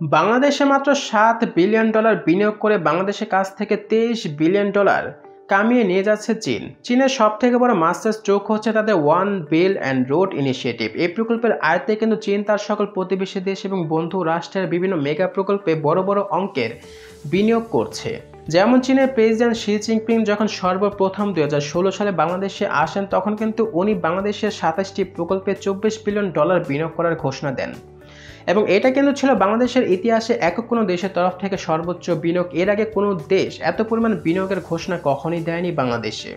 বাংলাদেশে মাত্র সাত বিলিয়ন ডলার বিনিয়োগ করে বাংলাদেশের কাছ থেকে তেইশ বিলিয়ন ডলার কামিয়ে নিয়ে যাচ্ছে চীন। চীনের সব থেকে বড় মাস্টার্স চোখ হচ্ছে তাদের one belt and road initiative এই প্রকল্পের আয়তে কিন্তু চীন তার সকল প্রতিবেশী দেশ এবং বন্ধু রাষ্ট্রের বিভিন্ন মেগা প্রকল্পে বড় বড় অঙ্কের বিনিয়োগ করছে। যেমন চীনের প্রেসিডেন্ট শি জিনপিং যখন সর্বপ্রথম দুই হাজার ষোলো সালে বাংলাদেশে আসেন, তখন কিন্তু উনি বাংলাদেশের সাতাশটি প্রকল্পে চব্বিশ বিলিয়ন ডলার বিনিয়োগ করার ঘোষণা দেন। এবং এটা কিন্তু ছিল বাংলাদেশের ইতিহাসে একক কোনো দেশের তরফ থেকে সর্বোচ্চ বিনিয়োগ। এর আগে কোনো দেশ এত পরিমাণ বিনিয়োগের ঘোষণা কখনই দেয়নি বাংলাদেশে।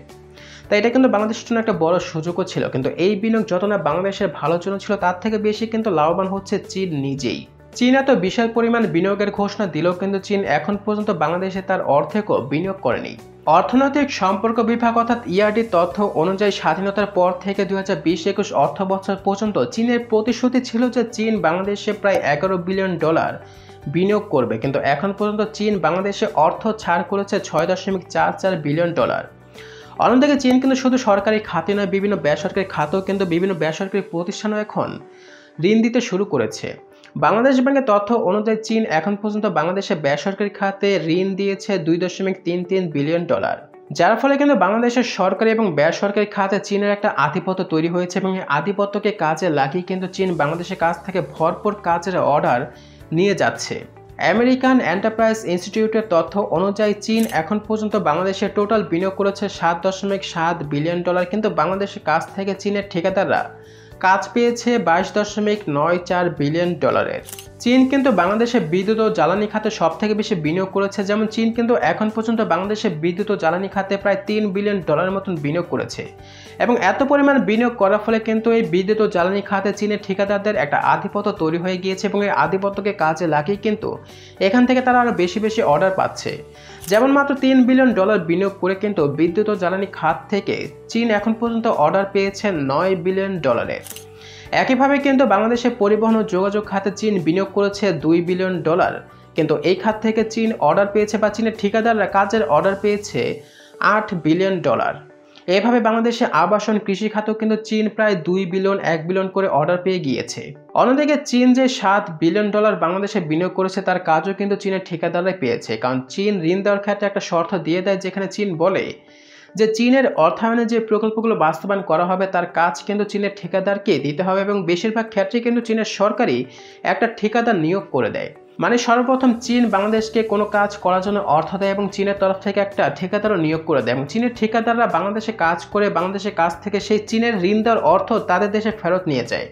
তাই এটা কিন্তু বাংলাদেশের জন্য একটা বড় সুযোগও ছিল। কিন্তু এই বিনিয়োগ যত না বাংলাদেশের ভালোর জন্য ছিল তার থেকে বেশি কিন্তু লাভবান হচ্ছে চীন নিজেই। চীন এত বিশাল পরিমাণ বিনিয়োগের ঘোষণা দিলেও কিন্তু চীন এখন পর্যন্ত বাংলাদেশে তার অর্ধেকও বিনিয়োগ করেনি। অর্থনৈতিক সম্পর্ক বিভাগ অর্থাৎ ইআরডি তথ্য অনুযায়ী স্বাধীনতার পর থেকে দুই হাজার বিশ একুশ অর্থ বছর পর্যন্ত চীনের প্রতিশ্রুতি ছিল যে চীন বাংলাদেশে প্রায় এগারো বিলিয়ন ডলার বিনিয়োগ করবে। কিন্তু এখন পর্যন্ত চীন বাংলাদেশে অর্থ ছাড় করেছে ছয় দশমিক চার চার বিলিয়ন ডলার। অন্যদিকে চীন কিন্তু শুধু সরকারি খাতে নয়, বিভিন্ন বেসরকারি খাতেও কিন্তু বিভিন্ন বেসরকারি প্রতিষ্ঠানও এখন ঋণ দিতে শুরু করেছে। বাংলাদেশ ব্যাংকের তথ্য অনুযায়ী চীন এখন পর্যন্ত বাংলাদেশে বেসরকারি খাতে ঋণ দিয়েছে দুই দশমিক তিন তিন বিলিয়ন ডলার, যার ফলে কিন্তু বাংলাদেশের সরকারি এবং বেসরকারি খাতে চীনের একটা আধিপত্য তৈরি হয়েছে এবং এই আধিপত্যকে কাজে লাগিয়ে কিন্তু চীন বাংলাদেশের কাছ থেকে ভরপুর কাজের অর্ডার নিয়ে যাচ্ছে। আমেরিকান এন্টারপ্রাইজ ইনস্টিটিউটের তথ্য অনুযায়ী চীন এখন পর্যন্ত বাংলাদেশে টোটাল বিনিয়োগ করেছে সাত দশমিক সাত বিলিয়ন ডলার, কিন্তু বাংলাদেশের কাছ থেকে চীনের ঠিকাদাররা কাজ পেয়েছে বাইশ দশমিক নয় চার বিলিয়ন ডলারের। চীন কিন্তু বাংলাদেশে বিদ্যুৎ ও জ্বালানি খাতে সব থেকে বেশি বিনিয়োগ করেছে। যেমন চীন কিন্তু এখন পর্যন্ত বাংলাদেশে বিদ্যুৎ ও জ্বালানি খাতে প্রায় তিন বিলিয়ন ডলারের মতন বিনিয়োগ করেছে। এবং এত পরিমাণ বিনিয়োগ করার ফলে কিন্তু এই বিদ্যুৎ ও জ্বালানি খাতে চীনের ঠিকাদারদের একটা আধিপত্য তৈরি হয়ে গিয়েছে এবং এই আধিপত্যকে কাজে লাগিয়ে কিন্তু এখান থেকে তারা আরও বেশি বেশি অর্ডার পাচ্ছে। যেমন মাত্র তিন বিলিয়ন ডলার বিনিয়োগ করে কিন্তু বিদ্যুৎ ও জ্বালানি খাত থেকে চীন এখন পর্যন্ত অর্ডার পেয়েছে নয় বিলিয়ন ডলারের। একইভাবে কিন্তু বাংলাদেশে পরিবহন ও যোগাযোগ খাতে চীন বিনিয়োগ করেছে দুই বিলিয়ন ডলার। কিন্তু এই খাত থেকে চীন অর্ডার পেয়েছে বা চীনের ঠিকাদাররা কাজের অর্ডার পেয়েছে আট বিলিয়ন ডলার। এভাবে বাংলাদেশে আবাসন, কৃষি খাতেও কিন্তু চীন প্রায় দুই বিলিয়ন, এক বিলিয়ন করে অর্ডার পেয়ে গিয়েছে। অন্যদিকে চীন যে সাত বিলিয়ন ডলার বাংলাদেশে বিনিয়োগ করেছে তার কাজও কিন্তু চীনের ঠিকাদাররাই পেয়েছে। কারণ চীন ঋণ দেওয়ার ক্ষেত্রে একটা শর্ত দিয়ে দেয় যেখানে চীন বলে যে চীনের অর্থায়নে যে প্রকল্পগুলো বাস্তবায়ন করা হবে, তার কাজ কিন্তু চীনের ঠিকাদারকে দিতে হবে এবং বেশিরভাগ ক্ষেত্রে কিন্তু চীনের সরকারই একটা ঠিকাদার নিয়োগ করে দেয়। মানে সর্বপ্রথম চীন বাংলাদেশকে কোনো কাজ করার জন্য অর্থ দেয় এবং চীনের তরফ থেকে একটা ঠিকাদারও নিয়োগ করে দেয় এবং চীনের ঠিকাদাররা বাংলাদেশে কাজ করে, বাংলাদেশের কাছ থেকে সেই চীনের ঋণ দেওয়ার অর্থ তাদের দেশে ফেরত নিয়ে যায়।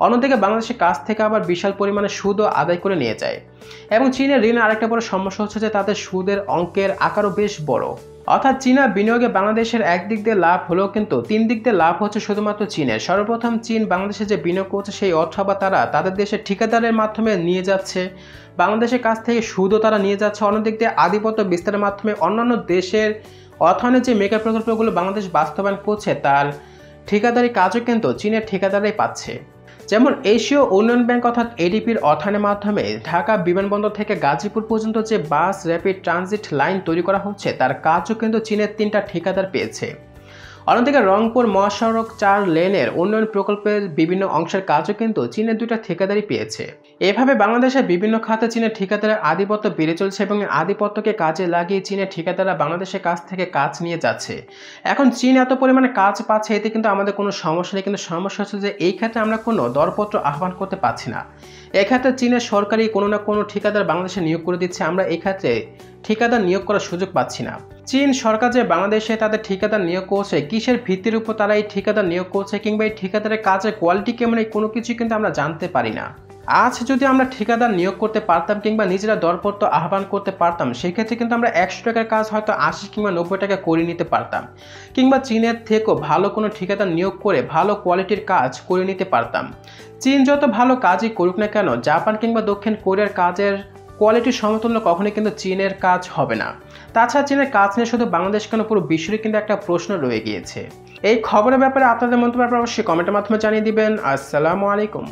অন্যদিকে বাংলাদেশের কাছ থেকে আবার বিশাল পরিমাণে সুদও আদায় করে নিয়ে যায়। এবং চীনের ঋণ আরেকটা বড় সমস্যা হচ্ছে যে তাদের সুদের অঙ্কের আকারও বেশ বড়। অর্থাৎ চীনা বিনিয়োগে বাংলাদেশের একদিক দিয়ে লাভ হলেও কিন্তু তিন দিক দিয়ে লাভ হচ্ছে শুধুমাত্র চীনের সর্বপ্রথম চীন বাংলাদেশে যে বিনিয়োগ করছে সেই অর্থ বা তারা তাদের দেশের ঠিকাদারের মাধ্যমে নিয়ে যাচ্ছে। বাংলাদেশের কাছ থেকে সুদও তারা নিয়ে যাচ্ছে। অন্যদিক দিয়ে আধিপত্য বিস্তারের মাধ্যমে অন্যান্য দেশের অর্থায়নের যে মেগা প্রকল্পগুলো বাংলাদেশ বাস্তবায়ন করছে, তার ঠিকাদারি কাজও কিন্তু চীনের ঠিকাদারাই পাচ্ছে। যেমন এশীয় উন্নয়ন ব্যাংক অর্থাৎ এডিপির অর্থায়নের মাধ্যমে ঢাকা বিমানবন্দর থেকে গাজীপুর পর্যন্ত যে বাস র্যাপিড ট্রানজিট লাইন তৈরি করা হচ্ছে, তার কাজও কিন্তু চীনের তিনটা ঠিকাদার পেয়েছে। অন্যদিকে রংপুর মহাসড়ক চার লেনের উন্নয়ন প্রকল্পের বিভিন্ন অংশের কাজও কিন্তু চীনের দুটা ঠিকাদারি পেয়েছে। এভাবে বাংলাদেশের বিভিন্ন খাতে চীনের ঠিকাদারের আধিপত্য বেড়ে চলছে এবং আধিপত্যকে কাজে লাগিয়ে চীনের ঠিকাদাররা বাংলাদেশের কাছ থেকে কাজ নিয়ে যাচ্ছে। এখন চীন এত পরিমাণে কাজ পাচ্ছে, এতে কিন্তু আমাদের কোনো সমস্যা নেই। কিন্তু সমস্যা হচ্ছে যে এই ক্ষেত্রে আমরা কোনো দরপত্র আহ্বান করতে পারছি না। এক্ষেত্রে চীনের সরকারি কোনো না কোনো ঠিকাদার বাংলাদেশে নিয়োগ করে দিচ্ছে। আমরা এই ক্ষেত্রে ঠিকাদার নিয়োগ করার সুযোগ পাচ্ছি না। চীন সরকার যে বাংলাদেশে তাদের ঠিকাদার নিয়োগ করছে, কিসের ভিত্তির উপর তারা এই ঠিকাদার নিয়োগ করছে কিংবা এই ঠিকাদারের কাজের কোয়ালিটি কেমন, এই কোনো কিছু কিন্তু আমরা জানতে পারি না। আজ যদি আমরা ঠিকাদার নিয়োগ করতে পারতাম কিংবা নিজেরা দরপত্র আহ্বান করতে পারতাম, সেক্ষেত্রে কিন্তু আমরা একশো টাকার কাজ হয়তো আশি কিংবা নব্বই টাকা করে নিতে পারতাম। কিংবা চীনের থেকেও ভালো কোনো ঠিকাদার নিয়োগ করে ভালো কোয়ালিটির কাজ করে নিতে পারতাম। চীন যত ভালো কাজই করুক না কেন, জাপান কিংবা দক্ষিণ কোরিয়ার কাজের কোয়ালিটির সমতুল্য কখনোই কিন্তু চীনের কাজ হবে না। তাছাড়া চীনের কাজ নিয়ে শুধু বাংলাদেশ কেন পুরো বিশ্বরই কিন্তু একটা প্রশ্ন রয়ে গিয়েছে। এই খবরের ব্যাপারে আপনাদের মন্তব্য অবশ্যই কমেন্টের মাধ্যমে জানিয়ে দিবেন। আসসালামু আলাইকুম।